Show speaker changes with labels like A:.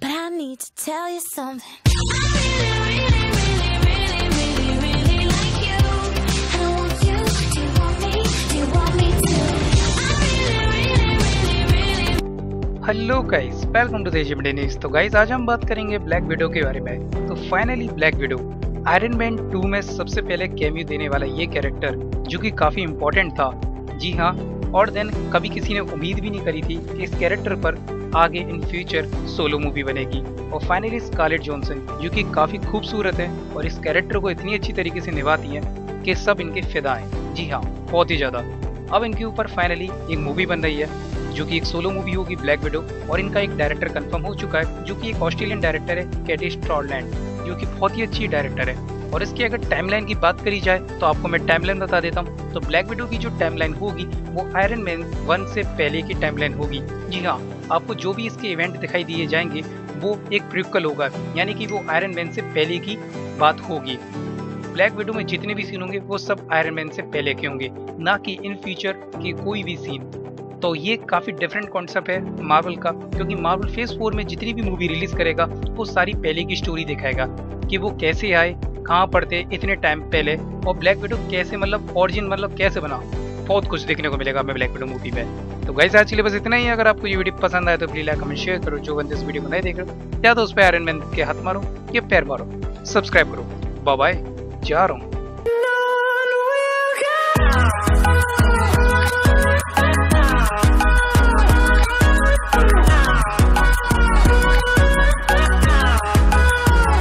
A: but I need to tell you something.
B: Hello guys welcome to Desi media news तो guys आज हम बात करेंगे ब्लैक विडो के बारे में। तो finally Black Widow Iron Man 2 में सबसे पहले कैम्यू देने वाला ये कैरेक्टर जो कि काफ़ी इम्पोर्टेंट था जी हाँ और देन कभी किसी ने उम्मीद भी नहीं करी थी कि इस कैरेक्टर पर आगे इन फ्यूचर सोलो मूवी बनेगी। और फाइनली स्कारलेट जॉनसन जो कि काफ़ी खूबसूरत है और इस कैरेक्टर को इतनी अच्छी तरीके से निभाती है कि सब इनके फिदा हैं। जी हाँ बहुत ही ज़्यादा। अब इनके ऊपर फाइनली एक मूवी बन रही है, जो कि एक सोलो मूवी होगी ब्लैक विडो और इनका एक डायरेक्टर कंफर्म हो चुका है, जो कि एक ऑस्ट्रेलियन डायरेक्टर है कैटी स्ट्रॉलैंड जो कि बहुत ही अच्छी डायरेक्टर है। और इसकी अगर टाइमलाइन की बात करी जाए तो आपको मैं टाइमलाइन बता देता हूँ। तो ब्लैक विडो की जो टाइमलाइन होगी, वो आयरन मैन वन से पहले की टाइमलाइन होगी। जी हाँ आपको जो भी इसके इवेंट दिखाई दिए जाएँगे, वो एक प्रिकल होगा। यानी कि वो आयरन मैन से पहले की बात होगी। ब्लैक विडो में जितने भी सीन होंगे, वो सब आयरन मैन से पहले के होंगे। ना कि इन फ्यूचर के कोई भी सीन तो ये काफ़ी डिफरेंट कॉन्सेप्ट है मार्वल का, क्योंकि मार्वल फ़ेज़ फोर में जितनी भी मूवी रिलीज़ करेगा, वो सारी पहले की स्टोरी दिखाएगा कि वो कैसे आए कहाँ पढ़ते इतने टाइम पहले? और ब्लैक विडो कैसे मतलब ऑरिजिन मतलब कैसे बना? बहुत कुछ देखने को मिलेगा हमें ब्लैक विडो मूवी में। तो गाइस आज के लिए बस इतना ही। अगर आपको ये वीडियो पसंद आए तो प्लीज़ लाइक कमेंट शेयर करो। जो बंदे इस वीडियो को नहीं देख रहे, या तो उस पर आयरन मैन के हाथ मारो, या पैर मारो। सब्सक्राइब करो। बाय जा रहा हूँ।